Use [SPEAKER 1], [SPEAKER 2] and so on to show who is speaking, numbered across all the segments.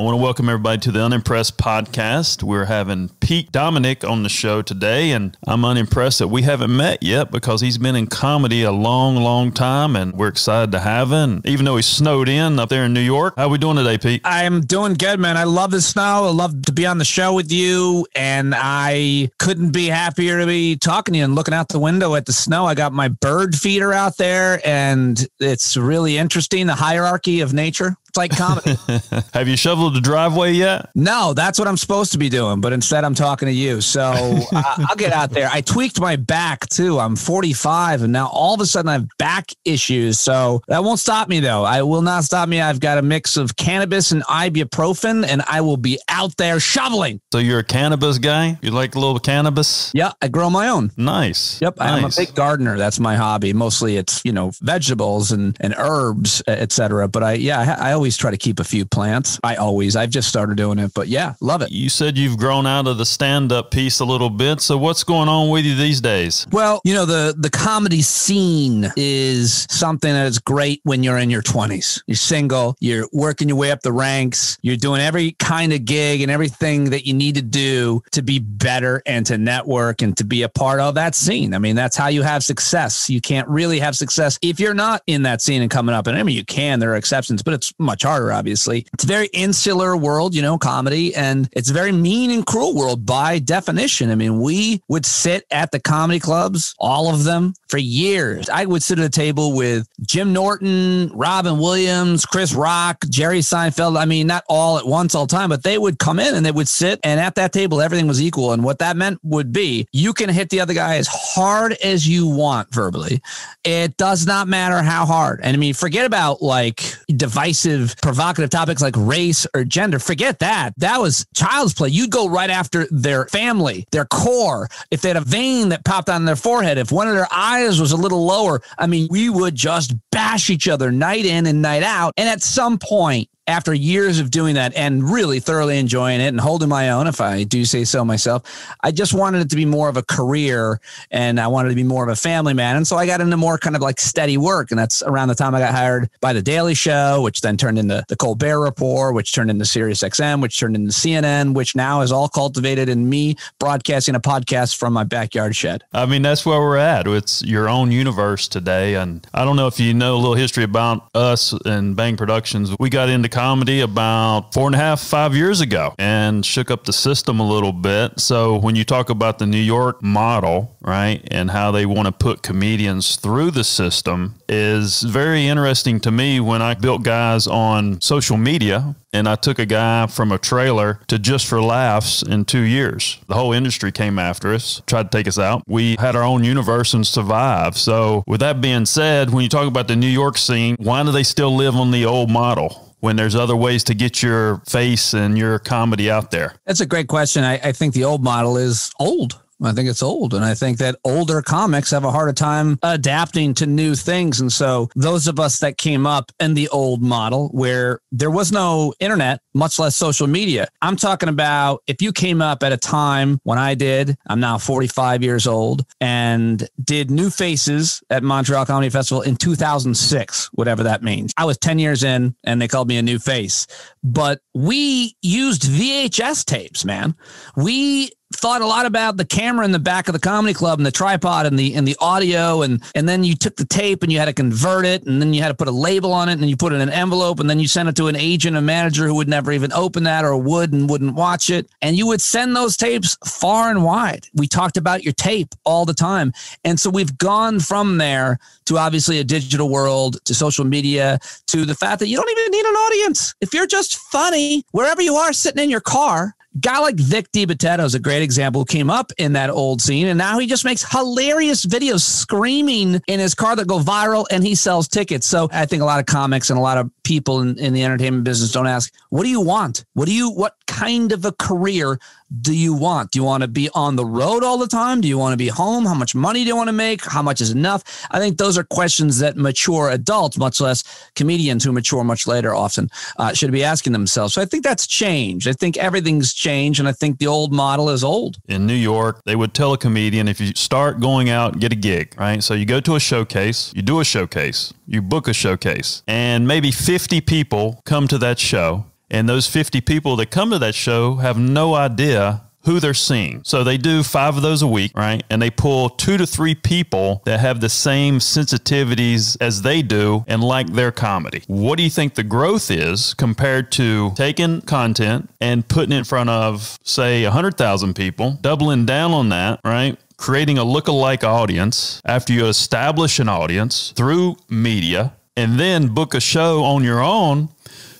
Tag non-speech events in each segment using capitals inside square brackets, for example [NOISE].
[SPEAKER 1] I want to welcome everybody to the Unimpressed podcast. We're having Pete Dominick on the show today, and I'm unimpressed that we haven't met yet because he's been in comedy a long, long time, and we're excited to have him. Even though he's snowed in up there in New York, how are we doing today, Pete?
[SPEAKER 2] I'm doing good, man. I love the snow. I love to be on the show with you, and I couldn't be happier to be talking to you and looking out the window at the snow. I got my bird feeder out there, and it's really interesting the hierarchy of nature. It's like comedy. [LAUGHS]
[SPEAKER 1] Have you shoveled the driveway yet?
[SPEAKER 2] No, that's what I'm supposed to be doing, but instead I'm talking to you. So [LAUGHS] I, I'll get out there. I tweaked my back too. I'm 45 and now all of a sudden I have back issues. So that won't stop me though. I will not stop me. I've got a mix of cannabis and ibuprofen and I will be out there shoveling.
[SPEAKER 1] So you're a cannabis guy? You like a little cannabis?
[SPEAKER 2] Yeah, I grow my own.
[SPEAKER 1] Nice.
[SPEAKER 2] Yep, I'm a big gardener. That's my hobby. Mostly it's, you know, vegetables and, and herbs, etc. But I, yeah, I, I always try to keep a few plants. I always, I've just started doing it, but yeah, love it.
[SPEAKER 1] You said you've grown out of the stand-up piece a little bit. So what's going on with you these days?
[SPEAKER 2] Well, you know, the the comedy scene is something that's great when you're in your 20s. You're single, you're working your way up the ranks, you're doing every kind of gig and everything that you need to do to be better and to network and to be a part of that scene. I mean, that's how you have success. You can't really have success if you're not in that scene and coming up. And I mean, you can, there are exceptions, but it's much harder, obviously. It's a very insular world, you know, comedy, and it's a very mean and cruel world by definition. I mean, we would sit at the comedy clubs, all of them, for years. I would sit at a table with Jim Norton, Robin Williams, Chris Rock, Jerry Seinfeld. I mean, not all at once, all the time, but they would come in and they would sit, and at that table, everything was equal. And what that meant would be you can hit the other guy as hard as you want verbally. It does not matter how hard. And I mean, forget about like divisive, provocative topics like race or gender. Forget that. That was child's play. You'd go right after their family, their core. If they had a vein that popped on their forehead, if one of their eyes was a little lower, I mean, we would just bash each other night in and night out. And at some point, after years of doing that and really thoroughly enjoying it and holding my own, if I do say so myself, I just wanted it to be more of a career and I wanted to be more of a family man. And so I got into more kind of like steady work. And that's around the time I got hired by The Daily Show, which then turned into The Colbert Report, which turned into Sirius XM, which turned into CNN, which now is all cultivated in me broadcasting a podcast from my backyard shed.
[SPEAKER 1] I mean, that's where we're at. It's your own universe today. And I don't know if you know a little history about us and Bang Productions. We got into comedy about four and a half, five years ago and shook up the system a little bit. So when you talk about the New York model, right, and how they want to put comedians through the system is very interesting to me when I built guys on social media and I took a guy from a trailer to just for laughs in two years. The whole industry came after us, tried to take us out. We had our own universe and survived. So, with that being said, when you talk about the New York scene, why do they still live on the old model? When there's other ways to get your face and your comedy out there.
[SPEAKER 2] That's a great question. I, I think the old model is old. I think it's old. And I think that older comics have a harder time adapting to new things. And so those of us that came up in the old model where there was no internet, much less social media, I'm talking about if you came up at a time when I did, I'm now 45 years old and did New Faces at Montreal Comedy Festival in 2006, whatever that means. I was 10 years in and they called me a new face. But we used VHS tapes, man. We thought a lot about the camera in the back of the comedy club and the tripod and the and the audio. And and then you took the tape and you had to convert it. And then you had to put a label on it. And you put it in an envelope. And then you sent it to an agent a manager who would never even open that or would and wouldn't watch it. And you would send those tapes far and wide. We talked about your tape all the time. And so we've gone from there to obviously a digital world to social media to the fact that you don't even need an audience. If you're just funny wherever you are sitting in your car guy like Vic DiBitetto is a great example. Came up in that old scene, and now he just makes hilarious videos screaming in his car that go viral, and he sells tickets. So I think a lot of comics and a lot of people in, in the entertainment business don't ask, "What do you want? What do you? What kind of a career do you want? Do you want to be on the road all the time? Do you want to be home? How much money do you want to make? How much is enough? I think those are questions that mature adults, much less comedians who mature much later, often uh, should be asking themselves. So I think that's changed. I think everything's changed, and I think the old model is old.
[SPEAKER 1] in New York, they would tell a comedian if you start going out get a gig, right? So you go to a showcase, you do a showcase, you book a showcase, and maybe 50 people come to that show. And those 50 people that come to that show have no idea who they're seeing. So they do five of those a week, right? And they pull two to three people that have the same sensitivities as they do and like their comedy. What do you think the growth is compared to taking content and putting it in front of, say, 100,000 people, doubling down on that, right? Creating a look-alike audience after you establish an audience through media and then book a show on your own.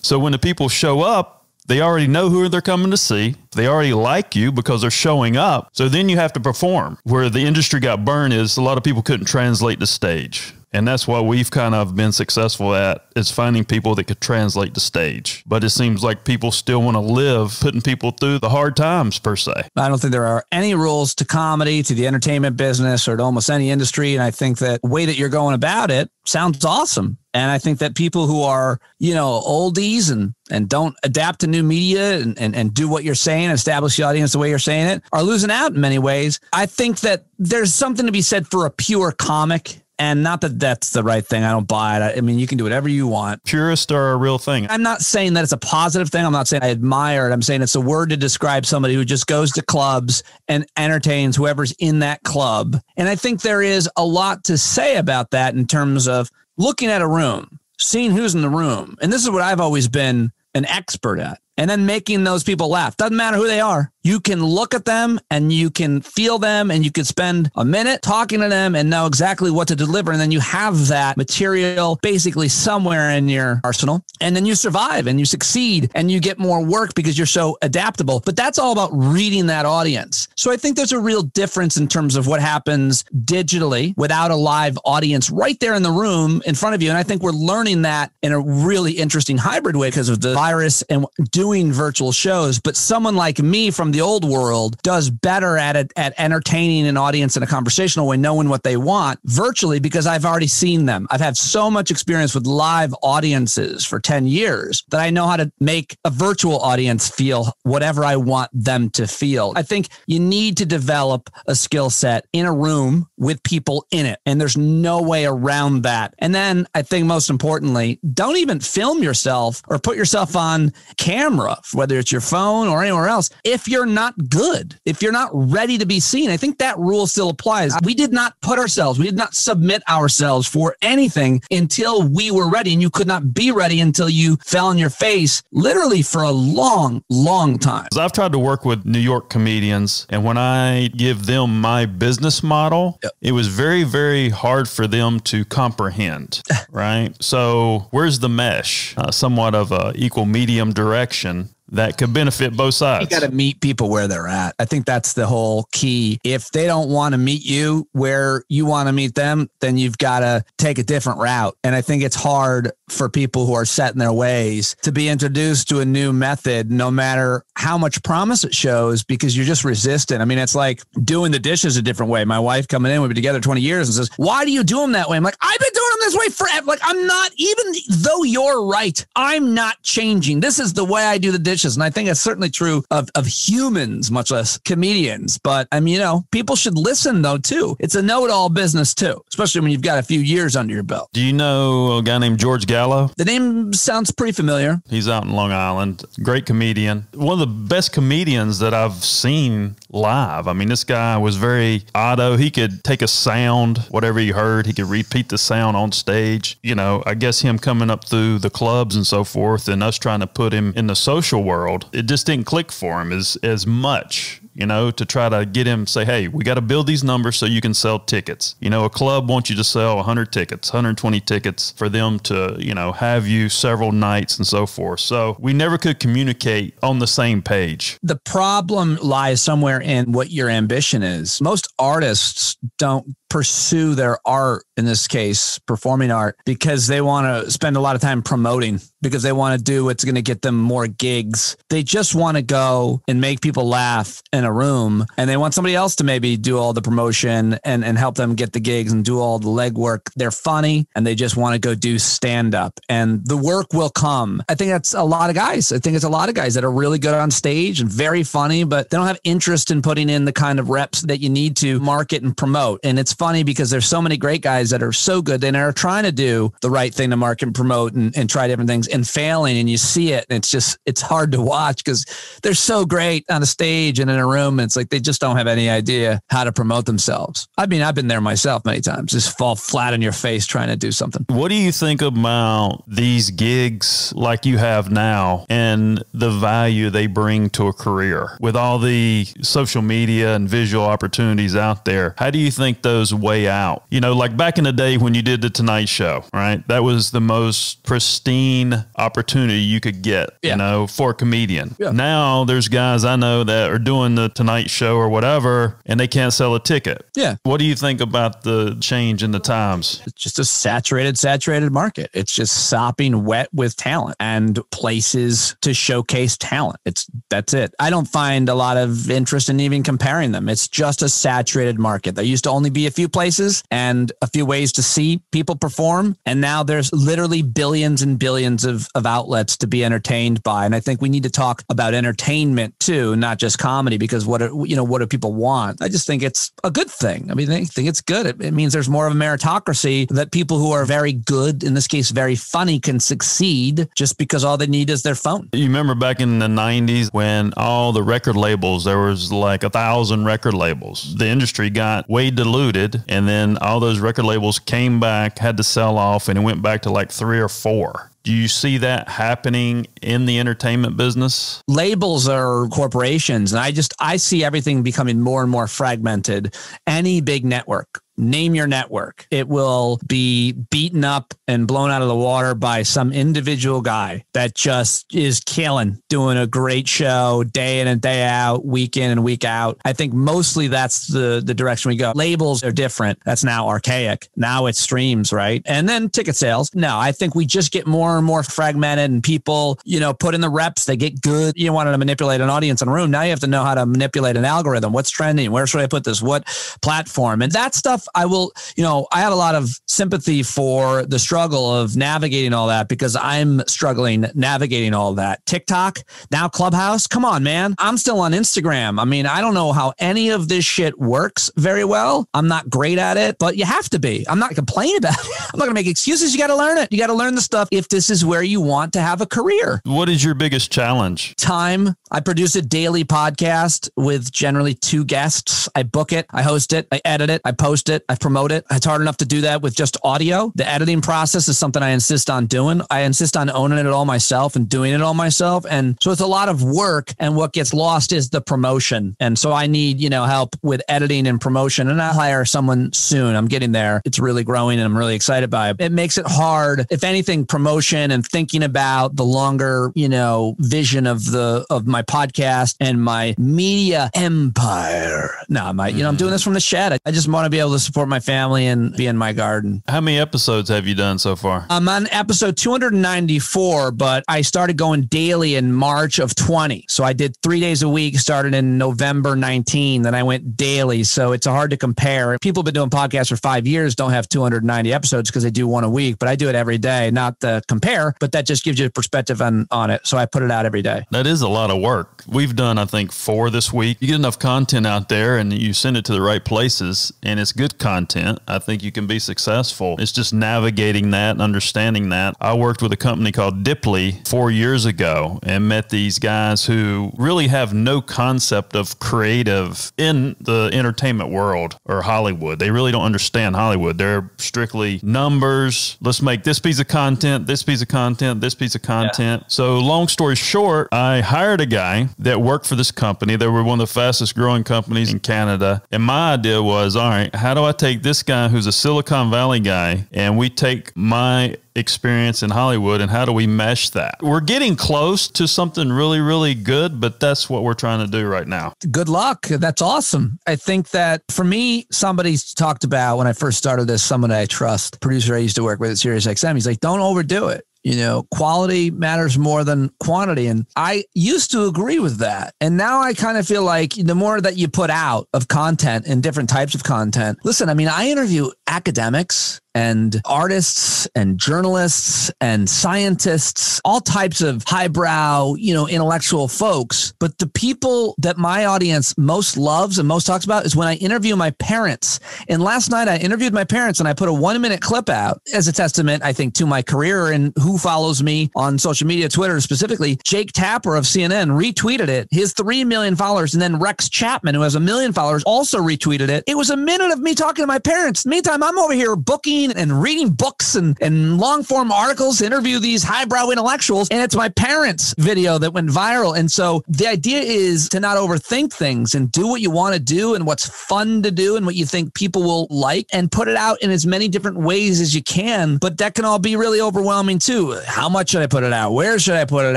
[SPEAKER 1] So when the people show up, they already know who they're coming to see. They already like you because they're showing up. So then you have to perform. Where the industry got burned is a lot of people couldn't translate the stage. And that's what we've kind of been successful at is finding people that could translate the stage. But it seems like people still want to live putting people through the hard times per se.
[SPEAKER 2] I don't think there are any rules to comedy, to the entertainment business, or to almost any industry. And I think that way that you're going about it sounds awesome. And I think that people who are, you know, oldies and and don't adapt to new media and, and, and do what you're saying, establish the audience the way you're saying it, are losing out in many ways. I think that there's something to be said for a pure comic and not that that's the right thing. I don't buy it. I mean, you can do whatever you want.
[SPEAKER 1] Purists are a real thing.
[SPEAKER 2] I'm not saying that it's a positive thing. I'm not saying I admire it. I'm saying it's a word to describe somebody who just goes to clubs and entertains whoever's in that club. And I think there is a lot to say about that in terms of looking at a room, seeing who's in the room. And this is what I've always been an expert at. And then making those people laugh. Doesn't matter who they are you can look at them and you can feel them and you can spend a minute talking to them and know exactly what to deliver. And then you have that material basically somewhere in your arsenal. And then you survive and you succeed and you get more work because you're so adaptable. But that's all about reading that audience. So I think there's a real difference in terms of what happens digitally without a live audience right there in the room in front of you. And I think we're learning that in a really interesting hybrid way because of the virus and doing virtual shows. But someone like me from the old world does better at it at entertaining an audience in a conversational way, knowing what they want virtually because I've already seen them. I've had so much experience with live audiences for 10 years that I know how to make a virtual audience feel whatever I want them to feel. I think you need to develop a skill set in a room with people in it. And there's no way around that. And then I think most importantly, don't even film yourself or put yourself on camera, whether it's your phone or anywhere else, if you're you're not good, if you're not ready to be seen, I think that rule still applies. We did not put ourselves, we did not submit ourselves for anything until we were ready. And you could not be ready until you fell on your face literally for a long, long time.
[SPEAKER 1] I've tried to work with New York comedians, and when I give them my business model, yep. it was very, very hard for them to comprehend. [LAUGHS] right. So, where's the mesh? Uh, somewhat of a equal medium direction that could benefit both sides.
[SPEAKER 2] You got to meet people where they're at. I think that's the whole key. If they don't want to meet you where you want to meet them, then you've got to take a different route. And I think it's hard for people who are set in their ways to be introduced to a new method, no matter how much promise it shows, because you're just resistant. I mean, it's like doing the dishes a different way. My wife coming in, we've been together 20 years and says, Why do you do them that way? I'm like, I've been doing them this way forever. Like, I'm not, even though you're right, I'm not changing. This is the way I do the dishes and I think that's certainly true of, of humans, much less comedians. But I mean, you know, people should listen though, too. It's a know it all business, too, especially when you've got a few years under your belt.
[SPEAKER 1] Do you know a guy named George Gallo?
[SPEAKER 2] The name sounds pretty familiar.
[SPEAKER 1] He's out in Long Island. Great comedian. One of the best comedians that I've seen live. I mean, this guy was very auto. He could take a sound, whatever he heard, he could repeat the sound on stage. You know, I guess him coming up through the clubs and so forth, and us trying to put him in the social world, it just didn't click for him as as much you know, to try to get him say, hey, we got to build these numbers so you can sell tickets. You know, a club wants you to sell 100 tickets, 120 tickets for them to, you know, have you several nights and so forth. So we never could communicate on the same page.
[SPEAKER 2] The problem lies somewhere in what your ambition is. Most artists don't pursue their art, in this case, performing art, because they want to spend a lot of time promoting, because they want to do what's going to get them more gigs. They just want to go and make people laugh in a room, and they want somebody else to maybe do all the promotion and, and help them get the gigs and do all the legwork. They're funny and they just want to go do stand up, and the work will come. I think that's a lot of guys. I think it's a lot of guys that are really good on stage and very funny, but they don't have interest in putting in the kind of reps that you need to market and promote. And it's funny because there's so many great guys that are so good and are trying to do the right thing to market and promote and, and try different things and failing. And you see it and it's just, it's hard to watch because they're so great on a stage and in a room. And it's like they just don't have any idea how to promote themselves. I mean, I've been there myself many times, just fall flat on your face trying to do something.
[SPEAKER 1] What do you think about these gigs like you have now and the value they bring to a career with all the social media and visual opportunities out there? How do you think those weigh out? You know, like back in the day when you did the Tonight Show, right? That was the most pristine opportunity you could get, yeah. you know, for a comedian. Yeah. Now there's guys I know that are doing the Tonight Show or whatever, and they can't sell a ticket.
[SPEAKER 2] Yeah.
[SPEAKER 1] What do you think about the change in the times?
[SPEAKER 2] It's just a saturated, saturated market. It's just sopping wet with talent and places to showcase talent. It's that's it. I don't find a lot of interest in even comparing them. It's just a saturated market. There used to only be a few places and a few ways to see people perform. And now there's literally billions and billions of, of outlets to be entertained by. And I think we need to talk about entertainment too, not just comedy, because what, are, you know, what do people want? I just think it's a good thing. I mean, I think it's good. It, it means there's more of a meritocracy that people who are very good, in this case, very funny, can succeed just because all they need is their phone.
[SPEAKER 1] You remember back in the 90s when all the record labels, there was like a thousand record labels. The industry got way diluted, and then all those record labels came back, had to sell off, and it went back to like three or four. Do you see that happening in the entertainment business?
[SPEAKER 2] Labels are corporations, and I just I see everything becoming more and more fragmented. Any big network name your network. It will be beaten up and blown out of the water by some individual guy that just is killing, doing a great show day in and day out, week in and week out. I think mostly that's the, the direction we go. Labels are different. That's now archaic. Now it's streams, right? And then ticket sales. No, I think we just get more and more fragmented and people, you know, put in the reps, they get good. You wanted to manipulate an audience in a room. Now you have to know how to manipulate an algorithm. What's trending? Where should I put this? What platform? And that stuff I will, you know, I have a lot of sympathy for the struggle of navigating all that because I'm struggling navigating all that. TikTok, now Clubhouse. Come on, man. I'm still on Instagram. I mean, I don't know how any of this shit works very well. I'm not great at it, but you have to be. I'm not complaining about it. [LAUGHS] I'm not going to make excuses. You got to learn it. You got to learn the stuff if this is where you want to have a career.
[SPEAKER 1] What is your biggest challenge?
[SPEAKER 2] Time. I produce a daily podcast with generally two guests. I book it, I host it, I edit it, I post it, I promote it. It's hard enough to do that with just audio. The editing process is something I insist on doing. I insist on owning it all myself and doing it all myself. And so it's a lot of work. And what gets lost is the promotion. And so I need, you know, help with editing and promotion. And I'll hire someone soon. I'm getting there. It's really growing and I'm really excited by it. It makes it hard, if anything, promotion and thinking about the longer, you know, vision of the of my podcast and my media empire. No, my, you know, I'm doing mm-hmm. this from the shed. I just want to be able to support my family and be in my garden.
[SPEAKER 1] How many episodes have you done so far?
[SPEAKER 2] I'm on episode 294, but I started going daily in March of 20. So I did three days a week, started in November 19. Then I went daily. So it's hard to compare. People have been doing podcasts for five years, don't have 290 episodes because they do one a week, but I do it every day, not to compare, but that just gives you a perspective on, on it. So I put it out every day.
[SPEAKER 1] That is a lot of work. We've done, I think, four this week. You get enough content out there and you send it to the right places and it's good content I think you can be successful. It's just navigating that and understanding that. I worked with a company called Diply four years ago and met these guys who really have no concept of creative in the entertainment world or Hollywood. They really don't understand Hollywood. They're strictly numbers. Let's make this piece of content, this piece of content, this piece of content. Yeah. So, long story short, I hired a guy that worked for this company. They were one of the fastest growing companies in Canada. And my idea was, all right, how do I take this guy who's a Silicon Valley guy and we take my experience in Hollywood and how do we mesh that? We're getting close to something really, really good, but that's what we're trying to do right now.
[SPEAKER 2] Good luck. That's awesome. I think that for me, somebody's talked about when I first started this, someone I trust, producer I used to work with at Sirius XM, he's like, don't overdo it. You know, quality matters more than quantity. And I used to agree with that. And now I kind of feel like the more that you put out of content and different types of content, listen, I mean, I interview academics and artists and journalists and scientists, all types of highbrow, you know, intellectual folks. But the people that my audience most loves and most talks about is when I interview my parents. And last night I interviewed my parents and I put a one minute clip out as a testament, I think, to my career and who follows me on social media, Twitter specifically. Jake Tapper of CNN retweeted it, his 3 million followers. And then Rex Chapman, who has a million followers, also retweeted it. It was a minute of me talking to my parents. Meantime, I'm over here booking and reading books and, and long form articles interview these highbrow intellectuals. And it's my parents' video that went viral. And so the idea is to not overthink things and do what you want to do and what's fun to do and what you think people will like and put it out in as many different ways as you can. But that can all be really overwhelming too. How much should I put it out? Where should I put it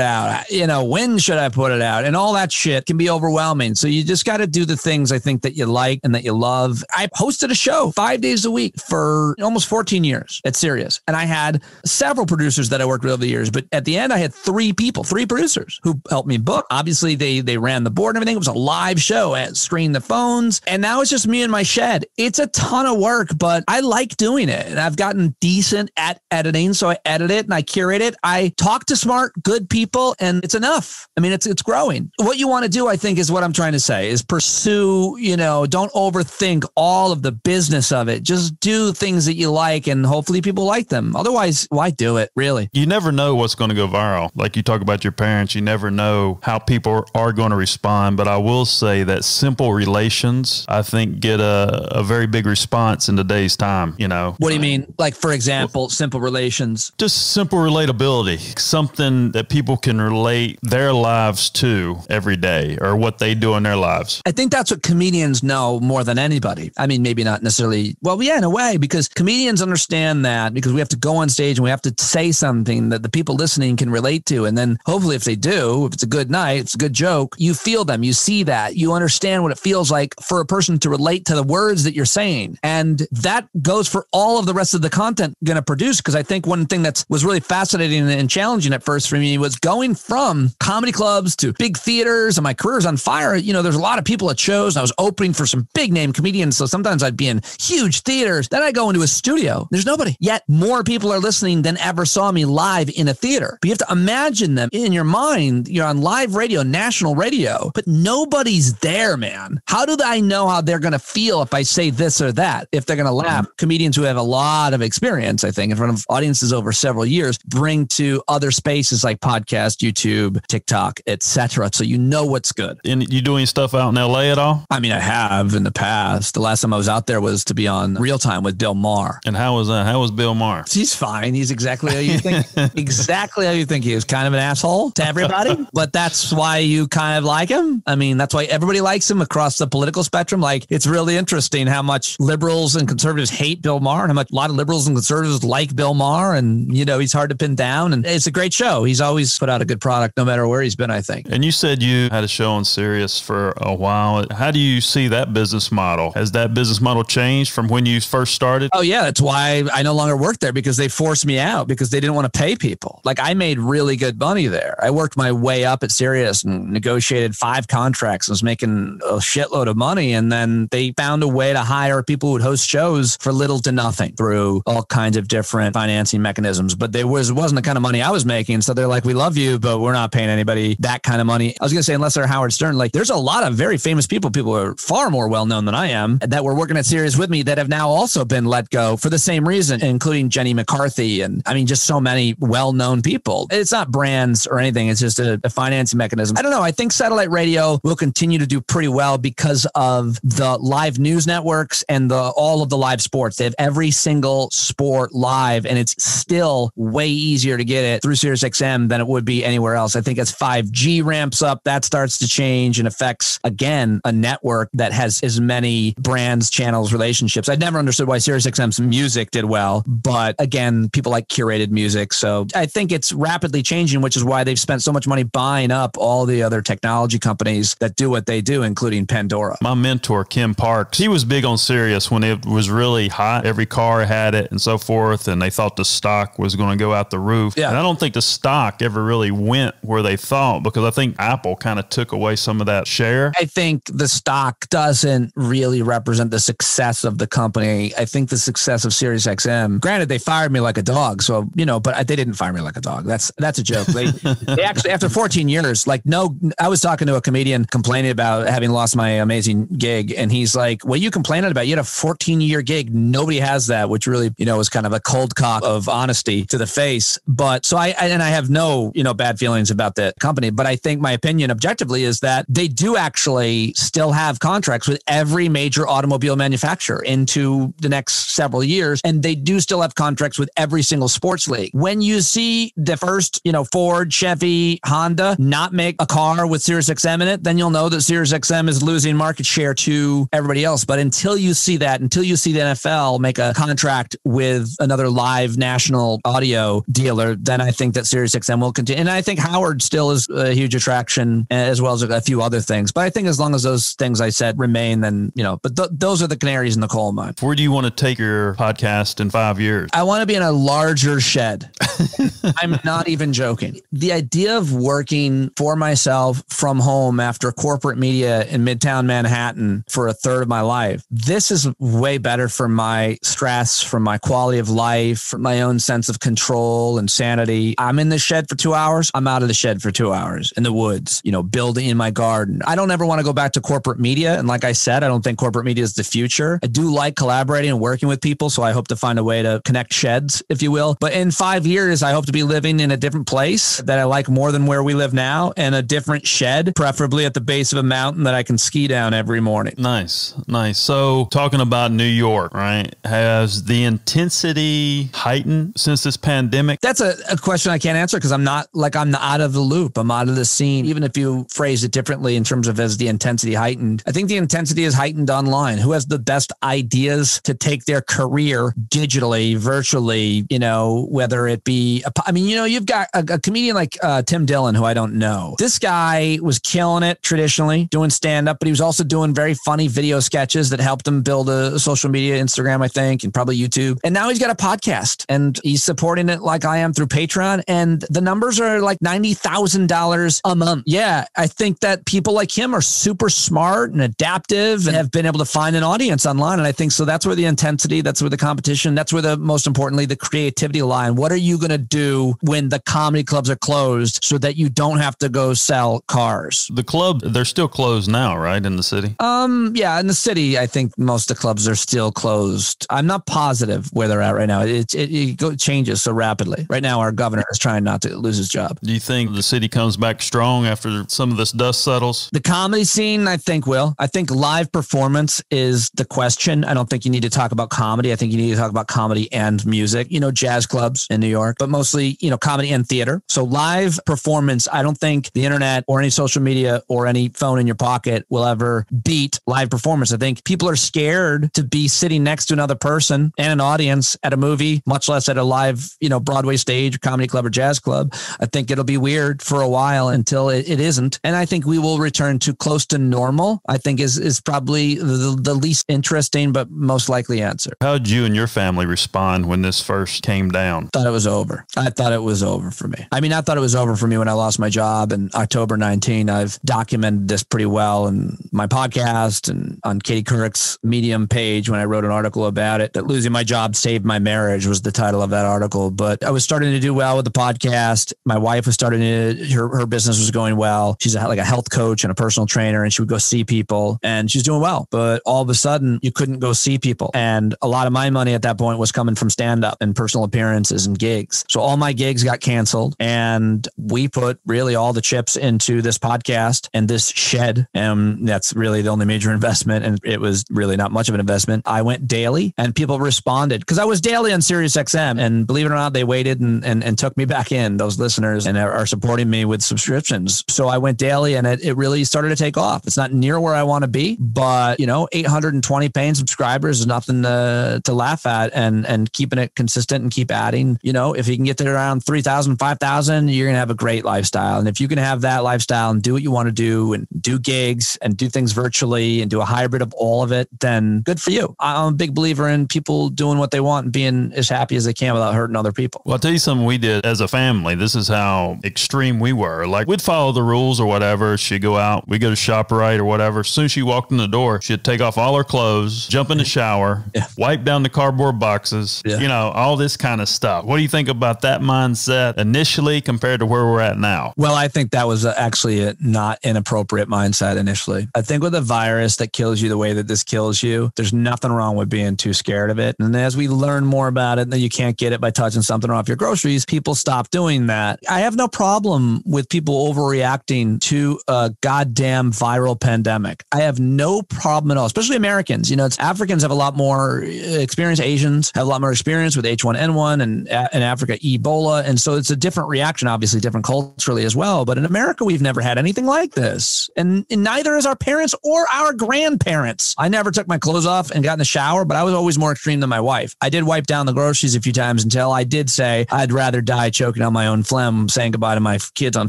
[SPEAKER 2] out? You know, when should I put it out? And all that shit can be overwhelming. So you just got to do the things I think that you like and that you love. I hosted a show five days a week for almost 14 years at Sirius. And I had several producers that I worked with over the years. But at the end, I had three people, three producers who helped me book. Obviously, they they ran the board and everything. It was a live show. I screened the phones. And now it's just me in my shed. It's a ton of work, but I like doing it. And I've gotten decent at editing. So I edit it and I curate it. I talk to smart, good people, and it's enough. I mean, it's it's growing. What you want to do, I think, is what I'm trying to say is pursue, you know, don't overthink all of the business of it. Just do things that you like and hopefully people like them. Otherwise, why do it, really?
[SPEAKER 1] You never know what's going to go viral. Like you talk about your parents, you never know how people are going to respond. But I will say that simple relations, I think, get a, a very big response in today's time. You know,
[SPEAKER 2] what do you mean? Like, for example, well, simple relations?
[SPEAKER 1] Just simple relatability, something that people can relate their lives to every day or what they do in their lives.
[SPEAKER 2] I think that's what comedians know more than anybody. I mean, maybe not necessarily, well, yeah, in a way, because comedians understand that because we have to go on stage and we have to say something that the people listening can relate to. And then hopefully, if they do, if it's a good night, it's a good joke, you feel them, you see that, you understand what it feels like for a person to relate to the words that you're saying. And that goes for all of the rest of the content going to produce. Because I think one thing that was really fascinating and challenging at first for me was going from comedy clubs to big theaters and my career's on fire. You know, there's a lot of people at shows. I was opening for some big name comedians. So sometimes I'd be in huge theaters. Then I go into a studio. There's nobody. Yet more people are listening than ever saw me live in a theater. But you have to imagine them in your mind. You're on live radio, national radio, but nobody's there, man. How do I know how they're going to feel if I say this or that? If they're going to laugh? Mm-hmm. Comedians who have a lot of experience, I think, in front of audiences over several years, bring to other spaces like podcast, YouTube, TikTok, etc. So you know what's good.
[SPEAKER 1] And you doing stuff out in LA at all?
[SPEAKER 2] I mean, I have in the past. The last time I was out there was to be on Real Time with Bill Maher.
[SPEAKER 1] And how was that? How was Bill Maher?
[SPEAKER 2] He's fine. He's exactly how you think. [LAUGHS] exactly how you think he is. Kind of an asshole to everybody, but that's why you kind of like him. I mean, that's why everybody likes him across the political spectrum. Like, it's really interesting how much liberals and conservatives hate Bill Maher, and how much a lot of liberals and conservatives like Bill Maher. And you know, he's hard to pin down. And it's a great show. He's always put out a good product, no matter where he's been. I think.
[SPEAKER 1] And you said you had a show on Sirius for a while. How do you see that business model? Has that business model changed from when you first started?
[SPEAKER 2] Oh yeah, that's why I no longer work there because they forced me out because they didn't want to pay people. Like I made really good money there. I worked my way up at Sirius and negotiated five contracts and was making a shitload of money. And then they found a way to hire people who would host shows for little to nothing through all kinds of different financing mechanisms. But there was wasn't the kind of money I was making. So they're like, we love you, but we're not paying anybody that kind of money. I was gonna say, unless they're Howard Stern, like there's a lot of very famous people, people who are far more well known than I am, that were working at Sirius with me that have now also been let go for the same reason, including Jenny McCarthy. And I mean, just so many well known people. It's not brands or anything, it's just a, a financing mechanism. I don't know. I think satellite radio will continue to do pretty well because of the live news networks and the all of the live sports. They have every single sport live, and it's still way easier to get it through SiriusXM than it would be anywhere else. I think as 5G ramps up, that starts to change and affects again a network that has as many brands, channels, relationships. I'd never understood why SiriusXM's music did well, but again, people like curated music. So I think it's rapidly changing, which is why they've spent so much money buying up all the other technology companies that do what they do, including Pandora.
[SPEAKER 1] My mentor, Kim Parks, he was big on Sirius when it was really hot. Every car had it and so forth. And they thought the stock was going to go out the roof. Yeah. And I don't think the stock ever really went where they thought because I think Apple kind of took away some of that share.
[SPEAKER 2] I think the stock doesn't really represent the success of the company. I think the success of Sirius XM. Granted, they fired me like a dog, so you know, but they didn't fire me like a dog. That's that's a joke. They, [LAUGHS] they actually after 14 years, like no, I was talking to a comedian complaining about having lost my amazing gig, and he's like, "What are you complaining about? You had a 14 year gig. Nobody has that," which really, you know, was kind of a cold cock of honesty to the face. But so I and I have no, you know, bad feelings about the company, but I think my opinion objectively is that they do actually still have contracts with every major automobile manufacturer into the next several years, and they do still have contracts with every single sports league. When you see the first, you know, Ford, Chevy, Honda not make a car with SiriusXM in it, then you'll know that SiriusXM is losing market share to everybody else. But until you see that, until you see the NFL make a contract with another live national audio dealer, then I think that SiriusXM will continue. And I think Howard still is a huge attraction, eh, as well as a few other things. But I think as long as those things I said remain, then you know. But th- those are the canaries in the coal mine.
[SPEAKER 1] Where do you want to take your podcast in five years?
[SPEAKER 2] I want to be in a larger shed. [LAUGHS] I'm not even joking. The idea of working for myself from home after corporate media in Midtown Manhattan for a third of my life, this is way better for my stress, for my quality of life, for my own sense of control and sanity. I'm in the shed for two hours. I'm out of the shed for two hours in the woods, you know, building in my garden. I don't ever want to go back to corporate media. And like I said, I don't think corporate media is the future. I do like collaborating and working with people. So I hope to find a way to connect sheds, if you will. But in five years, I hope to be living in a different place that I like more than where we live now and a different shed, preferably at the base of a mountain that I can ski down every morning.
[SPEAKER 1] Nice, nice. So, talking about New York, right? Has the intensity heightened since this pandemic?
[SPEAKER 2] That's a, a question I can't answer because I'm not like I'm out of the loop. I'm out of the scene. Even if you phrase it differently in terms of as the intensity heightened, I think the intensity is heightened online. Who has the best ideas to take their career digitally, virtually, you know, whether it be, a, I mean, you know, you've got a, a comedian like uh, Tim Dillon, who I don't know. This guy was killing it traditionally, doing stand up, but he was also doing very funny video sketches that helped him build a, a social media, Instagram, I think, and probably YouTube. And now he's got a podcast and he's supporting it like I am through Patreon. And the numbers are like $90,000 a month. Yeah. I think that people like him are super smart and adaptive and have been able to find an audience online. And I think so that's where the intensity, that's where the competition, that's where the most importantly, the creativity line. What are you going to do when the comedy clubs are closed so that you don't have to go sell cars?
[SPEAKER 1] The club, they're still closed now, right? In the city?
[SPEAKER 2] Um, yeah, in the city, I think most of the clubs are still closed. I'm not positive where they're at right now. It, it, it changes so rapidly. Right now, our governor is trying not to lose his job.
[SPEAKER 1] Do you think the city comes back strong after some of this dust settles?
[SPEAKER 2] The comedy scene, I think, will. I think live performance is the question. I don't think you need to talk about comedy. I think you need to talk about comedy and music, you know, jazz clubs in New York, but mostly, you know, comedy and theater. So live performance, I don't think the internet or any social media or any phone in your pocket will ever beat live performance. I think people are scared to be sitting next to another person and an audience at a movie, much less at a live, you know, Broadway stage, comedy club or jazz club. I think it'll be weird for a while until it, it isn't. And I think we will return to close to normal. I think is is probably the, the least interesting but most likely answer.
[SPEAKER 1] How did you and your family respond when this first came down?
[SPEAKER 2] Thought it was over. I thought it was over for me. I mean, I thought it was over for me when I lost my job in October 19. I've documented this pretty well in my podcast and on Katie Couric's Medium page when I wrote an article about it. That losing my job saved my marriage was the title of that article. But I was starting to do well with the podcast. My wife was starting to her her business was going well. She's a, like a health coach and a personal trainer, and she would go see people, and she's doing well. But all of a sudden, you couldn't go see people, and a lot of my money at that point was coming from stand up and personal appearances and gigs. So all my gigs got canceled, and we put really all the chips into this podcast and this shed, and that's really the only major [LAUGHS] investment. And it was really not much of an investment. I went daily, and people responded because I was daily on Sirius XM, and believe it or not, they waited and, and, and took me back in. Those listeners and are, supporting me with subscriptions. So I went daily, and it, it really started to take off. It's not near where I want to be, but you know, 820 paying subscribers is nothing to, to laugh at, and and keeping it consistent and keep adding. You know, if you can get to around 3,000, 5,000, you're gonna have a great lifestyle. And if you can have that lifestyle and do what you want to do and do gigs and do things virtually and do a hybrid of all of it, then good for you. I'm a big believer in people doing what they want and being as happy as they can without hurting other people.
[SPEAKER 1] Well, I'll tell you something we did as a family. This is how extreme we were. Like we'd follow the rules or whatever. She'd go out, we go to ShopRite or whatever. As soon as she walked in the door, she'd take off all her clothes, jump in the shower,
[SPEAKER 2] Yeah.
[SPEAKER 1] wipe down down the cardboard boxes, yeah. you know, all this kind of stuff. What do you think about that mindset initially compared to where we're at now?
[SPEAKER 2] Well, I think that was actually a not inappropriate mindset initially. I think with a virus that kills you the way that this kills you, there's nothing wrong with being too scared of it. And as we learn more about it, that you can't get it by touching something off your groceries, people stop doing that. I have no problem with people overreacting to a goddamn viral pandemic. I have no problem at all, especially Americans. You know, it's Africans have a lot more uh, experience. Asians have a lot more experience with H1N1 and in Africa, Ebola. And so it's a different reaction, obviously different culturally as well. But in America, we've never had anything like this. And, and neither is our parents or our grandparents. I never took my clothes off and got in the shower, but I was always more extreme than my wife. I did wipe down the groceries a few times until I did say I'd rather die choking on my own phlegm, saying goodbye to my kids on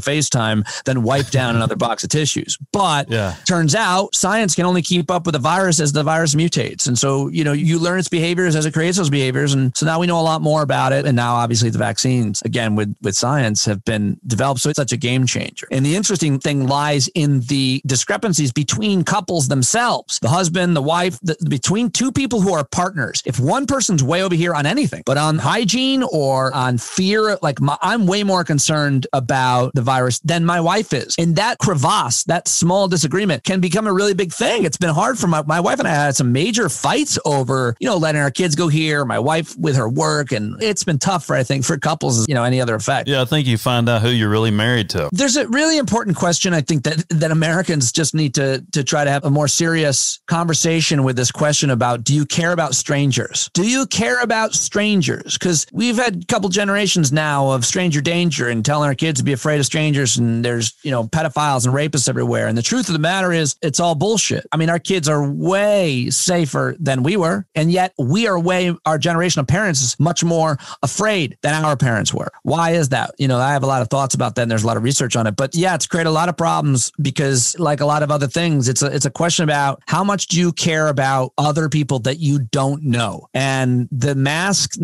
[SPEAKER 2] FaceTime than wipe down another box of tissues. But yeah. turns out science can only keep up with the virus as the virus mutates. And so, you know, you learn its behaviors as it creates those behaviors. And so now we know a lot more about it. And now obviously the vaccines, again, with, with science have been developed. So it's such a game changer. And the interesting thing lies in the discrepancies between couples themselves, the husband, the wife, the, between two people who are partners. If one person's way over here on anything, but on hygiene or on fear, like my, I'm way more concerned about the virus than my wife is. And that crevasse, that small disagreement can become a really big thing. It's been hard for my, my wife and I had some major fights over, you know, letting our kids go here, my wife with her work. And it's been tough for, I think, for couples, you know, any other effect.
[SPEAKER 1] Yeah, I think you find out who you're really married to.
[SPEAKER 2] There's a really important question I think that, that Americans just need to, to try to have a more serious conversation with this question about do you care about strangers? Do you care about strangers? Because we've had a couple generations now of stranger danger and telling our kids to be afraid of strangers and there's, you know, pedophiles and rapists everywhere. And the truth of the matter is it's all bullshit. I mean, our kids are way safer than we were. And yet we are way, our generation of parents is much more afraid than our parents were. Why is that? You know, I have a lot of thoughts about that and there's a lot of research on it. But yeah, it's created a lot of problems because like a lot of other things, it's a, it's a question about how much do you care about other people that you don't know? And the mask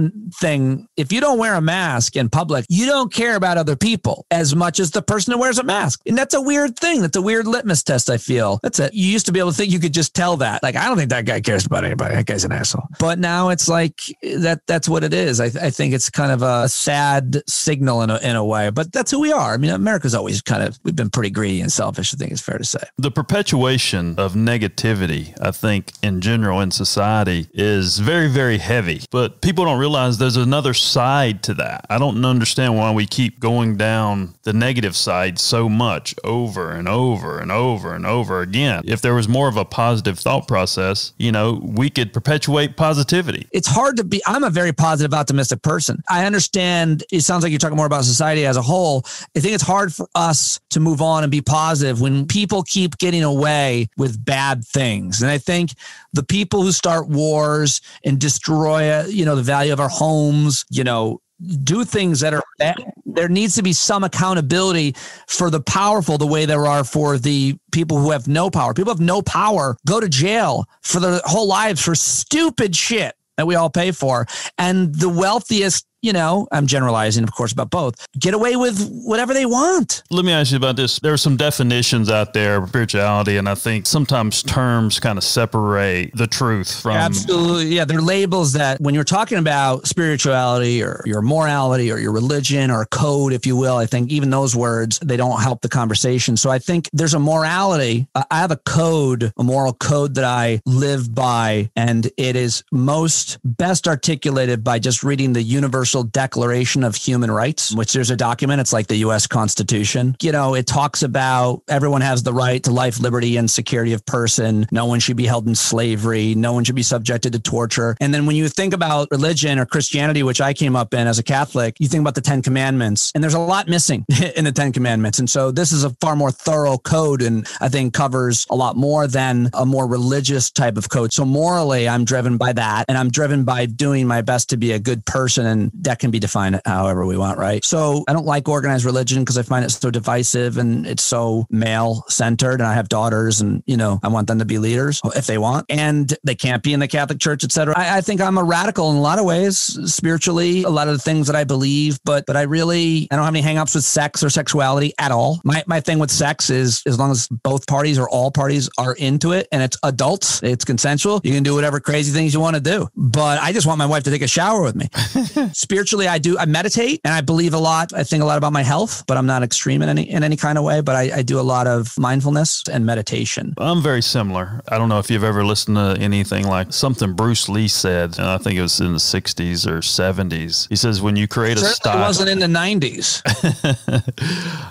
[SPEAKER 2] thing, if you don't wear a mask in public, you don't care about other people as much as the person who wears a mask. And that's a weird thing. That's a weird litmus test, I feel. That's it. You used to be able to think you could just tell that. Like, I don't think that guy cares about anybody. That guy's an asshole. But now it's like that that's what it is. I, I think it's kind of a sad signal in a, in a way, but that's who we are. I mean, America's always kind of, we've been pretty greedy and selfish, I think it's fair to say.
[SPEAKER 1] The perpetuation of negativity, I think, in general in society is very, very heavy. But people don't realize there's another side to that. I don't understand why we keep going down the negative side so much over and over and over and over again. If there was more of a positive thought process, you know, we could perpetuate positivity.
[SPEAKER 2] It's hard to be, I'm a very positive, optimistic person. I understand it sounds like you're talking more about society as a whole. I think it's hard for us to move on and be positive when people keep getting away with bad things. And I think the people who start wars and destroy, you know, the value of our homes, you know, do things that are bad. There needs to be some accountability for the powerful the way there are for the people who have no power. People have no power go to jail for their whole lives for stupid shit that we all pay for. And the wealthiest you know, I'm generalizing, of course, about both, get away with whatever they want.
[SPEAKER 1] Let me ask you about this. There are some definitions out there, spirituality, and I think sometimes terms kind of separate the truth from.
[SPEAKER 2] Absolutely. Yeah. They're labels that when you're talking about spirituality or your morality or your religion or code, if you will, I think even those words, they don't help the conversation. So I think there's a morality. I have a code, a moral code that I live by, and it is most best articulated by just reading the universal Universal Declaration of Human Rights, which there's a document. It's like the US Constitution. You know, it talks about everyone has the right to life, liberty, and security of person. No one should be held in slavery. No one should be subjected to torture. And then when you think about religion or Christianity, which I came up in as a Catholic, you think about the 10 commandments, and there's a lot missing [LAUGHS] in the 10 commandments. And so this is a far more thorough code and I think covers a lot more than a more religious type of code. So morally, I'm driven by that and I'm driven by doing my best to be a good person and that can be defined however we want, right? So I don't like organized religion because I find it so divisive and it's so male centered. And I have daughters and, you know, I want them to be leaders if they want. And they can't be in the Catholic Church, etc. I, I think I'm a radical in a lot of ways, spiritually, a lot of the things that I believe, but but I really I don't have any hangups with sex or sexuality at all. My my thing with sex is as long as both parties or all parties are into it and it's adults, it's consensual, you can do whatever crazy things you want to do. But I just want my wife to take a shower with me. [LAUGHS] Spiritually, I do I meditate and I believe a lot. I think a lot about my health, but I'm not extreme in any in any kind of way. But I, I do a lot of mindfulness and meditation.
[SPEAKER 1] I'm very similar. I don't know if you've ever listened to anything like something Bruce Lee said. and I think it was in the 60s or 70s. He says when you create a style,
[SPEAKER 2] it wasn't in the 90s.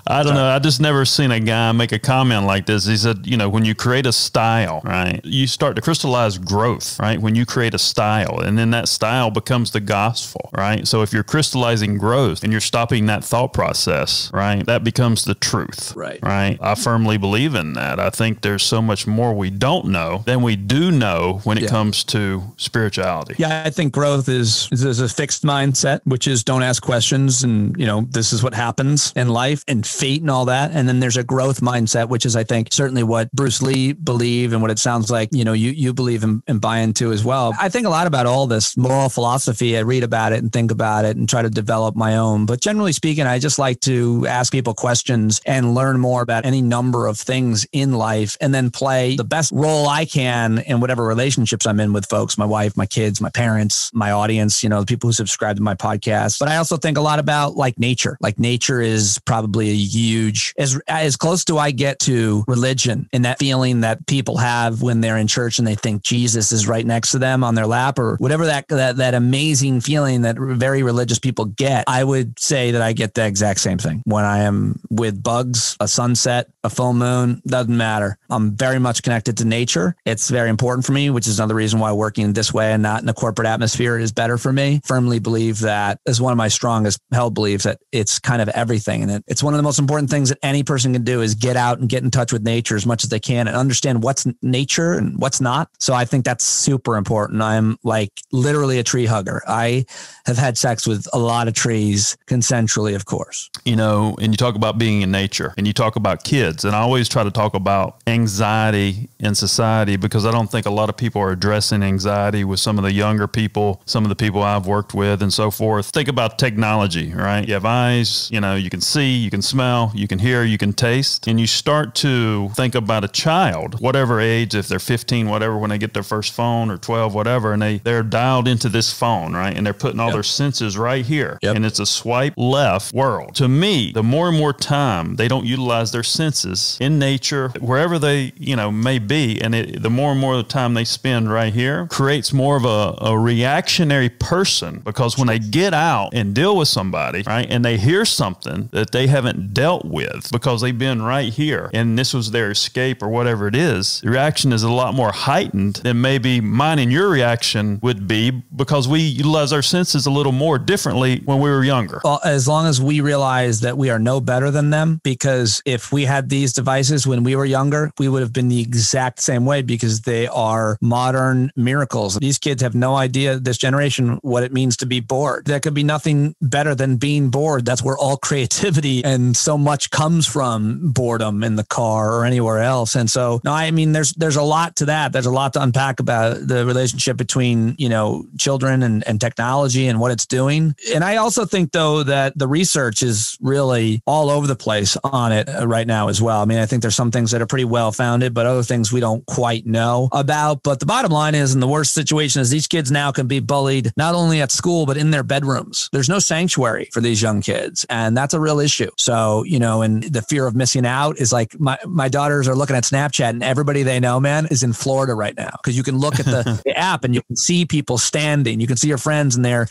[SPEAKER 2] [LAUGHS]
[SPEAKER 1] I don't know. I just never seen a guy make a comment like this. He said, you know, when you create a style, right, you start to crystallize growth, right? When you create a style, and then that style becomes the gospel, right? So if you're crystallizing growth and you're stopping that thought process, right, that becomes the truth,
[SPEAKER 2] right?
[SPEAKER 1] Right. I firmly believe in that. I think there's so much more we don't know than we do know when it yeah. comes to spirituality.
[SPEAKER 2] Yeah, I think growth is is a fixed mindset, which is don't ask questions, and you know this is what happens in life and fate and all that. And then there's a growth mindset, which is I think certainly what Bruce Lee believed and what it sounds like you know you you believe and, and buy into as well. I think a lot about all this moral philosophy. I read about it and think about it and try to develop my own. But generally speaking, I just like to ask people questions and learn more about any number of things in life and then play the best role I can in whatever relationships I'm in with folks, my wife, my kids, my parents, my audience, you know, the people who subscribe to my podcast. But I also think a lot about like nature. Like nature is probably a huge as as close do I get to religion and that feeling that people have when they're in church and they think Jesus is right next to them on their lap or whatever that that that amazing feeling that very religious people get. I would say that I get the exact same thing when I am with bugs, a sunset, a full moon, doesn't matter. I'm very much connected to nature. It's very important for me, which is another reason why working this way and not in a corporate atmosphere is better for me. Firmly believe that is one of my strongest held beliefs that it's kind of everything. And it, it's one of the most important things that any person can do is get out and get in touch with nature as much as they can and understand what's nature and what's not. So I think that's super important. I'm like literally a tree hugger. I have had sex with a lot of trees consensually, of course.
[SPEAKER 1] You know, and you talk about being in nature and you talk about kids. And I always try to talk about anxiety in society because I don't think a lot of people are addressing anxiety with some of the younger people, some of the people I've worked with and so forth. Think about technology, right? You have eyes, you know, you can see, you can smell, you can hear, you can taste. And you start to think about a child, whatever age, if they're 15, whatever, when they get their first phone or 12, whatever, and they, they're dialed into this phone, right? And they're putting all yep. their senses right here. Yep. And it's a swipe left world. To me, the more and more time they don't utilize their senses in nature, wherever they, you know, may be, and it, the more and more the time they spend right here creates more of a, a reactionary person because when they get out and deal with somebody, right, and they hear something that they haven't dealt with because they've been right here and this was their escape or whatever it is, the reaction is a lot more heightened than maybe mine and your reaction would be because we utilize our senses a little more differently when we were younger.
[SPEAKER 2] Well, as long as we realize that we are no better than them, because if we had these devices when we were younger, we would have been the exact same way because they are modern miracles. These kids have no idea, this generation, what it means to be bored. There could be nothing better than being bored. That's where all [LAUGHS] creativity and so much comes from boredom in the car or anywhere else. And so, no, I mean, there's there's a lot to that. There's a lot to unpack about the relationship between you know children and, and technology and what it's doing. And I also think though that the research is really all over the place on it uh, right now as well. I mean, I think there's some things that are pretty well founded, but other things we don't quite know about. But the bottom line is, in the worst situation, is these kids now can be bullied not only at school but in their bedrooms. There's no sanctuary for these young kids, and that's a real issue. So you know, and the fear of missing out is like my my daughters are looking at Snapchat, and everybody they know, man, is in Florida right now because you can look at the, [LAUGHS] the app and you can see people standing. You can see your friends and their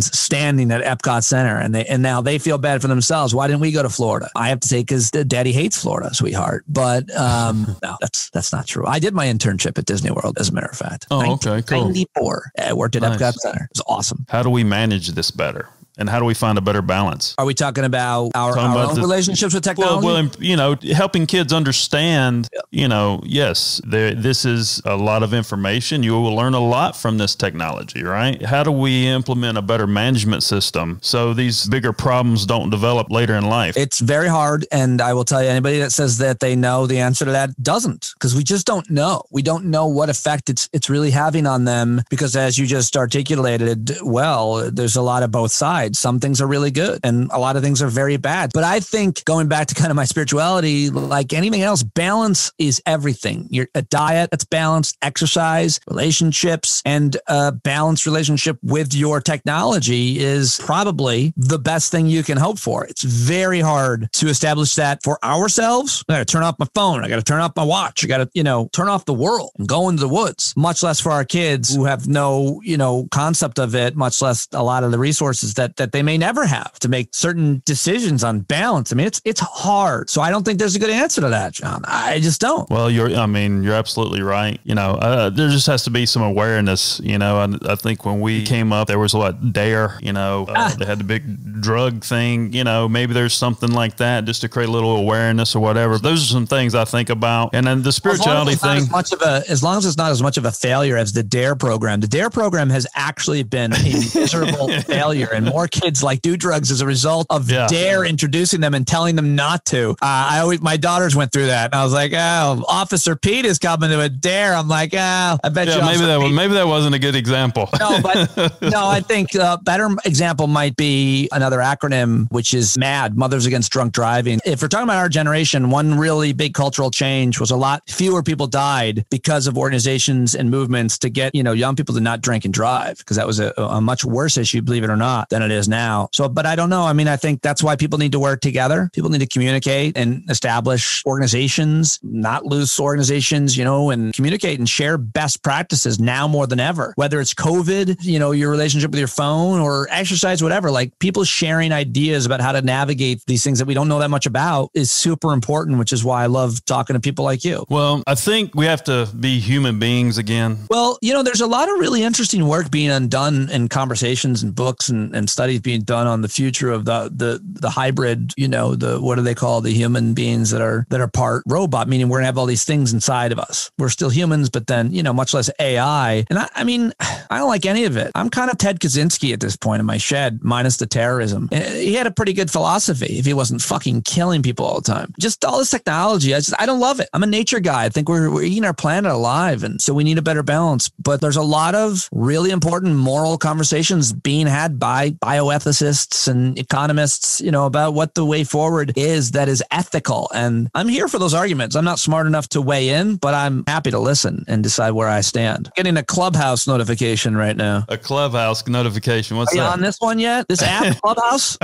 [SPEAKER 2] standing at Epcot Center, and they and now they feel bad for themselves. Why didn't we go to Florida? I have to say because Daddy hates Florida, sweetheart. But um, [LAUGHS] no, that's that's not true. I did my internship at Disney World, as a matter of fact.
[SPEAKER 1] Oh, okay, cool.
[SPEAKER 2] Ninety four. I worked at nice. Epcot Center. It was awesome.
[SPEAKER 1] How do we manage this better? And how do we find a better balance?
[SPEAKER 2] Are we talking about our, talking our about own the, relationships with technology?
[SPEAKER 1] Well, well, you know, helping kids understand, you know, yes, there, this is a lot of information. You will learn a lot from this technology, right? How do we implement a better management system so these bigger problems don't develop later in life?
[SPEAKER 2] It's very hard. And I will tell you, anybody that says that they know the answer to that doesn't, because we just don't know. We don't know what effect it's, it's really having on them because as you just articulated well, there's a lot of both sides. Some things are really good and a lot of things are very bad. But I think going back to kind of my spirituality, like anything else, balance is everything. You're a diet that's balanced, exercise, relationships, and a balanced relationship with your technology is probably the best thing you can hope for. It's very hard to establish that for ourselves. I got to turn off my phone. I got to turn off my watch. I got to, you know, turn off the world and go into the woods, much less for our kids who have no, you know, concept of it, much less a lot of the resources that that they may never have to make certain decisions on balance. I mean, it's it's hard. So I don't think there's a good answer to that, John. I just don't.
[SPEAKER 1] Well, you're I mean, you're absolutely right. You know, uh, there just has to be some awareness, you know, and I think when we came up there was what dare, you know, uh, ah. they had the big drug thing, you know, maybe there's something like that just to create a little awareness or whatever. Those are some things I think about. And then the spirituality thing.
[SPEAKER 2] As much of a as long as it's not as much of a failure as the dare program. The dare program has actually been a miserable [LAUGHS] failure, and more kids like do drugs as a result of yeah. Dare introducing them and telling them not to. Uh, I always my daughters went through that, and I was like, "Oh, Officer Pete is coming to a Dare." I'm like, "Oh, I bet
[SPEAKER 1] yeah,
[SPEAKER 2] you."
[SPEAKER 1] Maybe that Pete. maybe that wasn't a good example. [LAUGHS]
[SPEAKER 2] no, but no, I think a better example might be another acronym, which is MADD, Mothers Against Drunk Driving. If we're talking about our generation, one really big cultural change was a lot fewer people died because of organizations and movements to get you know young people to not drink and drive because that was a, a much worse issue, believe it or not, than it is now. So, but I don't know. I mean, I think that's why people need to work together. People need to communicate and establish organizations, not loose organizations, you know, and communicate and share best practices now more than ever. Whether it's COVID, you know, your relationship with your phone or exercise, whatever, like people sharing ideas about how to navigate these things that we don't know that much about is super important, which is why I love talking to people like you.
[SPEAKER 1] Well, I think we have to be human beings again.
[SPEAKER 2] Well, you know, there's a lot of really interesting work being undone in conversations and books and, and studies being done on the future of the the the hybrid, you know, the what do they call the human beings that are that are part robot, meaning we're gonna have all these things inside of us. We're still humans, but then, you know, much less AI. And I, I mean, [SIGHS] I don't like any of it. I'm kind of Ted Kaczynski at this point in my shed, minus the terrorism. Eh, he had a pretty good philosophy if he wasn't fucking killing people all the time. Just all this technology. I just I don't love it. I'm a nature guy. I think we're we're eating our planet alive. And so we need a better balance. But there's a lot of really important moral conversations being had by bioethicists and economists, you know, about what the way forward is that is ethical. And I'm here for those arguments. I'm not smart enough to weigh in, but I'm happy to listen and decide where I stand. Getting a clubhouse notification right now.
[SPEAKER 1] A clubhouse notification. What's
[SPEAKER 2] Are
[SPEAKER 1] that?
[SPEAKER 2] on this one yet? This app, [LAUGHS] Clubhouse?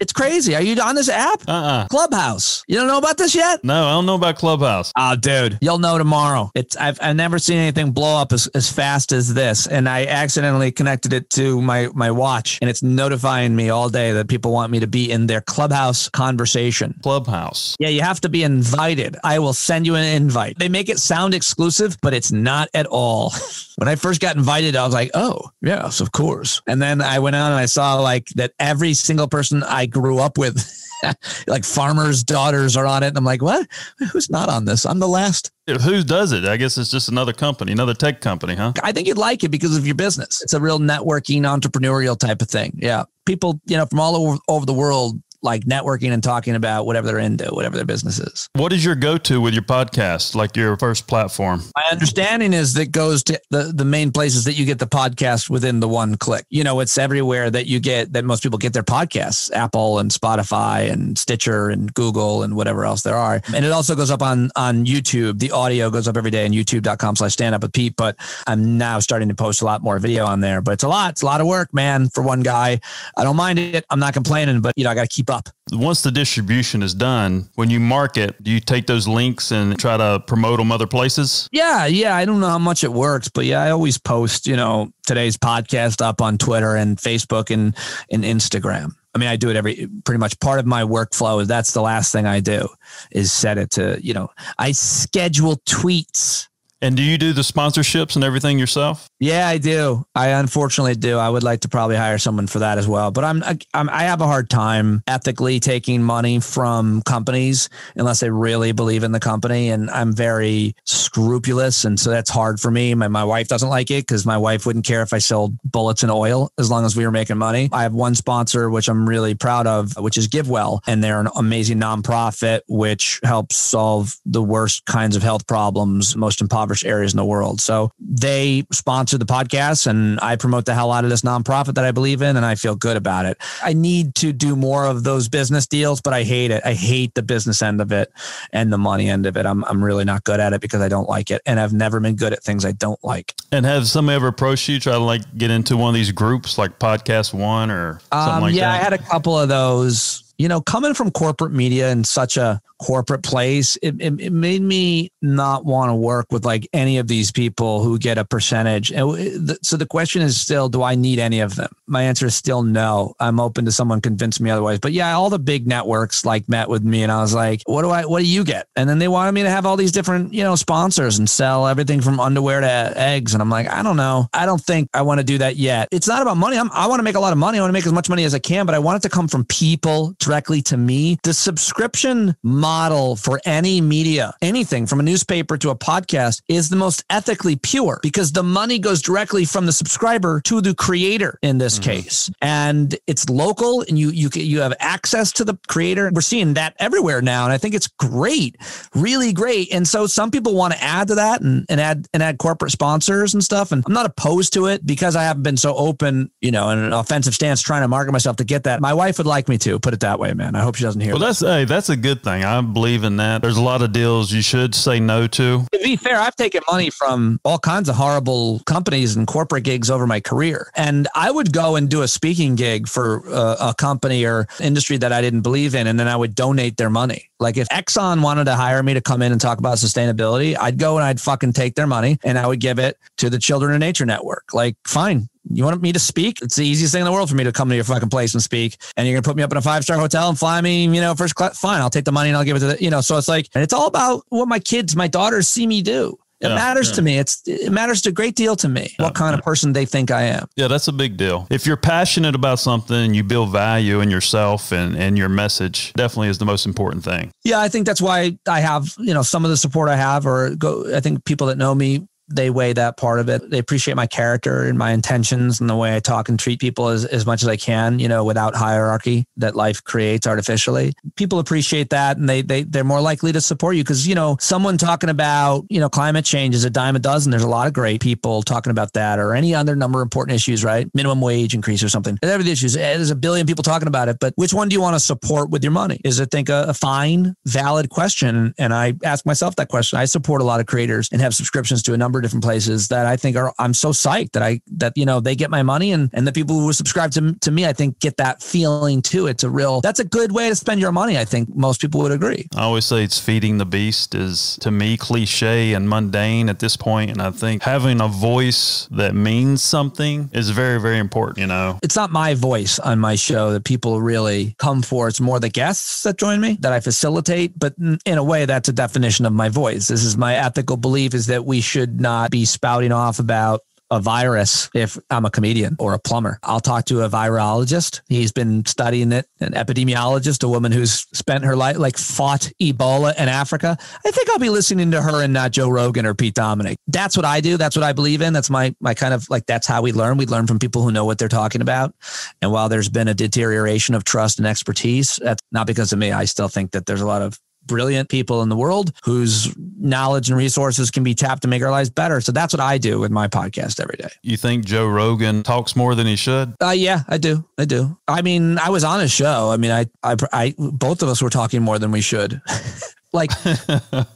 [SPEAKER 2] it's crazy. Are you on this app?
[SPEAKER 1] Uh-uh.
[SPEAKER 2] Clubhouse. You don't know about this yet?
[SPEAKER 1] No, I don't know about Clubhouse.
[SPEAKER 2] Oh, dude, you'll know tomorrow. It's I've, I've never seen anything blow up as, as fast as this. And I accidentally connected it to my, my watch and it's notifying me all day that people want me to be in their clubhouse conversation.
[SPEAKER 1] Clubhouse.
[SPEAKER 2] Yeah, you have to be invited. I will send you an invite. They make it sound exclusive, but it's not at all. [LAUGHS] when I first got invited, I was like, oh, yes, of course. And then I went on and I saw like that every single person I grew up with [LAUGHS] like farmers' daughters are on it. And I'm like, what? Who's not on this? I'm the last.
[SPEAKER 1] Who does it? I guess it's just another company, another tech company, huh?
[SPEAKER 2] I think you'd like it because of your business. It's a real networking, entrepreneurial type of thing. Yeah. People, you know, from all over, over the world like networking and talking about whatever they're into, whatever their business is.
[SPEAKER 1] What is your go to with your podcast, like your first platform?
[SPEAKER 2] My understanding is that goes to the, the main places that you get the podcast within the one click. You know, it's everywhere that you get that most people get their podcasts Apple and Spotify and Stitcher and Google and whatever else there are. And it also goes up on, on YouTube. The audio goes up every day on youtube.com slash stand up with Pete. But I'm now starting to post a lot more video on there. But it's a lot. It's a lot of work, man, for one guy. I don't mind it. I'm not complaining, but, you know, I got to keep up up.
[SPEAKER 1] Once the distribution is done, when you market, do you take those links and try to promote them other places?
[SPEAKER 2] Yeah, yeah. I don't know how much it works, but yeah, I always post, you know, today's podcast up on Twitter and Facebook and, and Instagram. I mean, I do it every pretty much part of my workflow. That's the last thing I do is set it to, you know, I schedule tweets
[SPEAKER 1] And do you do the sponsorships and everything yourself?
[SPEAKER 2] Yeah, I do. I unfortunately do. I would like to probably hire someone for that as well. But I'm, I'm I have a hard time ethically taking money from companies unless they really believe in the company, and I'm very scrupulous, and so that's hard for me. My my wife doesn't like it because my wife wouldn't care if I sold bullets and oil as long as we were making money. I have one sponsor which I'm really proud of, which is GiveWell, and they're an amazing nonprofit which helps solve the worst kinds of health problems, most impoverished areas in the world. So they sponsor the podcast and I promote the hell out of this nonprofit that I believe in and I feel good about it. I need to do more of those business deals, but I hate it. I hate the business end of it and the money end of it. I'm, I'm really not good at it because I don't like it. And I've never been good at things I don't like.
[SPEAKER 1] And have somebody ever approached you, try to like get into one of these groups like Podcast One or something um, like
[SPEAKER 2] yeah,
[SPEAKER 1] that?
[SPEAKER 2] Yeah, I had a couple of those you know, coming from corporate media in such a corporate place, it, it, it made me not want to work with like any of these people who get a percentage. And so the question is still, do I need any of them? My answer is still no. I'm open to someone convince me otherwise. But yeah, all the big networks like met with me and I was like, what do I, what do you get? And then they wanted me to have all these different, you know, sponsors and sell everything from underwear to eggs. And I'm like, I don't know. I don't think I want to do that yet. It's not about money. I'm, I want to make a lot of money. I want to make as much money as I can, but I want it to come from people directly to me. The subscription model for any media, anything from a newspaper to a podcast, is the most ethically pure because the money goes directly from the subscriber to the creator in this mm-hmm. case, and it's local, and you you you have access to the creator. We're seeing that everywhere now, and I think it's great, really great. And so some people want to add to that and, and add and add corporate sponsors and stuff. And I'm not opposed to it because I haven't been so open, you know, in an offensive stance trying to market myself to get that. My wife would like me to put it that way, man. I hope she doesn't hear.
[SPEAKER 1] Well,
[SPEAKER 2] that.
[SPEAKER 1] that's hey, that's a good thing. I believe in that. There's a lot of deals you should say no to.
[SPEAKER 2] To be fair, I've taken money from all kinds of horrible companies and corporate gigs over my career, and I would go and do a speaking gig for uh, a company or industry that I didn't believe in, and then I would donate their money. Like if Exxon wanted to hire me to come in and talk about sustainability, I'd go and I'd fucking take their money and I would give it to the Children of Nature Network. Like, fine, you want me to speak? It's the easiest thing in the world for me to come to your fucking place and speak. And you're gonna put me up in a five star hotel and fly me, you know, first class. Fine, I'll take the money and I'll give it to the, you know. So it's like, and it's all about what my kids, my daughters see me do. It yeah, matters yeah. to me. It's it matters a great deal to me yeah, what kind of person they think I am.
[SPEAKER 1] Yeah, that's a big deal. If you're passionate about something, you build value in yourself and and your message definitely is the most important thing.
[SPEAKER 2] Yeah, I think that's why I have, you know, some of the support I have or go I think people that know me they weigh that part of it. They appreciate my character and my intentions and the way I talk and treat people as, as much as I can, you know, without hierarchy that life creates artificially. People appreciate that and they, they, they're more likely to support you because, you know, someone talking about, you know, climate change is a dime a dozen. There's a lot of great people talking about that or any other number of important issues, right? Minimum wage increase or something. Whatever the issues, eh, there's a billion people talking about it, but which one do you want to support with your money? Is it think a, a fine, valid question? And I ask myself that question. I support a lot of creators and have subscriptions to a number number of different places that I think are I'm so psyched that I that you know they get my money and and the people who subscribe to to me I think get that feeling too. It's a real that's a good way to spend your money. I think most people would agree.
[SPEAKER 1] I always say it's feeding the beast is to me cliche and mundane at this point, and I think having a voice that means something is very very important. You know,
[SPEAKER 2] it's not my voice on my show that people really come for. It's more the guests that join me that I facilitate, but in a way that's a definition of my voice. This is my ethical belief is that we should not be spouting off about a virus if I'm a comedian or a plumber. I'll talk to a virologist. He's been studying it, an epidemiologist, a woman who's spent her life like fought Ebola in Africa. I think I'll be listening to her and not Joe Rogan or Pete Dominick. That's what I do. That's what I believe in. That's my my kind of like that's how we learn. We learn from people who know what they're talking about. And while there's been a deterioration of trust and expertise, that's not because of me. I still think that there's a lot of brilliant people in the world whose knowledge and resources can be tapped to make our lives better. So that's what I do with my podcast every day.
[SPEAKER 1] You think Joe Rogan talks more than he should?
[SPEAKER 2] Uh, yeah, I do. I do. I mean, I was on his show. I mean, I, I, I both of us were talking more than we should. [LAUGHS] like, [LAUGHS]
[SPEAKER 1] that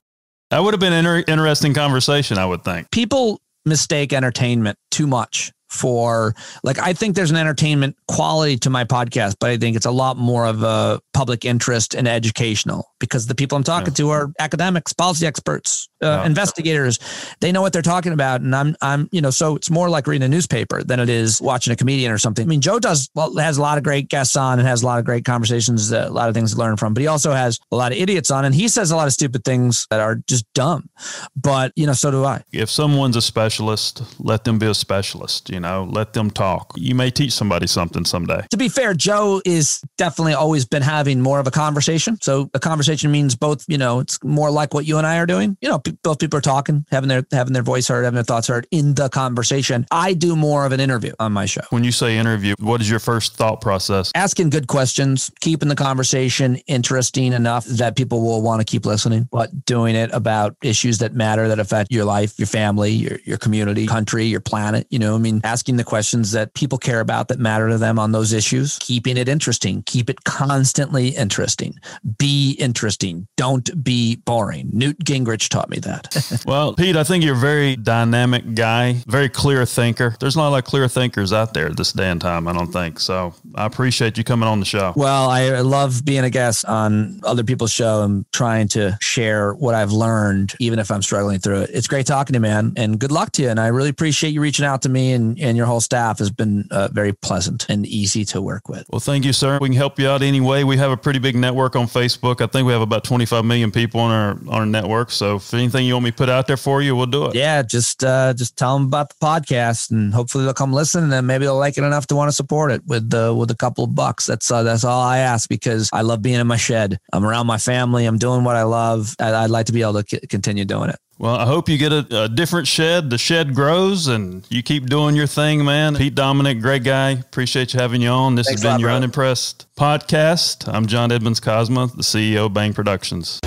[SPEAKER 1] would have been an inter- interesting conversation, I would think.
[SPEAKER 2] People mistake entertainment too much for like I think there's an entertainment quality to my podcast, but I think it's a lot more of a public interest and educational because the people I'm talking yeah. to are academics, policy experts, uh, yeah. investigators. They know what they're talking about, and I'm I'm you know so it's more like reading a newspaper than it is watching a comedian or something. I mean, Joe does well, has a lot of great guests on and has a lot of great conversations, uh, a lot of things to learn from, but he also has a lot of idiots on, and he says a lot of stupid things that are just dumb. But you know, so do I.
[SPEAKER 1] If someone's a specialist, let them be a specialist. You know, let them talk. You may teach somebody something someday.
[SPEAKER 2] To be fair, Joe is definitely always been having more of a conversation. So a conversation means both. You know, it's more like what you and I are doing. You know, both people are talking, having their having their voice heard, having their thoughts heard in the conversation. I do more of an interview on my show.
[SPEAKER 1] When you say interview, what is your first thought process?
[SPEAKER 2] Asking good questions, keeping the conversation interesting enough that people will want to keep listening, but doing it about issues that matter that affect your life, your family, your your community, country, your planet. You know, I mean, asking the questions that people care about that matter to them on those issues, keeping it interesting, keep it constantly interesting. Be interesting. Don't be boring. Newt Gingrich taught me that. [LAUGHS]
[SPEAKER 1] well, Pete, I think you're a very dynamic guy, very clear thinker. There's not a lot of clear thinkers out there this day and time, I don't think. So I appreciate you coming on the show.
[SPEAKER 2] Well, I love being a guest on other people's show and trying to share what I've learned, even if I'm struggling through it. It's great talking to you, man. And good luck to you. And I really appreciate you reaching out to me and, and your whole staff has been uh, very pleasant and easy to work with.
[SPEAKER 1] Well, thank you, sir. We can help you out anyway. We have a pretty big network on Facebook. I think we have about 25 million people on our on our network. So if anything you want me to put out there for you, we'll do it.
[SPEAKER 2] Yeah, just uh, just tell them about the podcast, and hopefully they'll come listen, and then maybe they'll like it enough to want to support it with uh, with a couple of bucks. That's uh, that's all I ask because I love being in my shed. I'm around my family. I'm doing what I love. I'd like to be able to c- continue doing it.
[SPEAKER 1] Well, I hope you get a, a, different shed. The shed grows and you keep doing your thing, man. Pete Dominick, great guy. Appreciate you having you on. This Thanks has been lot, your bro. Unimpressed podcast. I'm John Edmonds Kozma, the CEO of Bang Productions.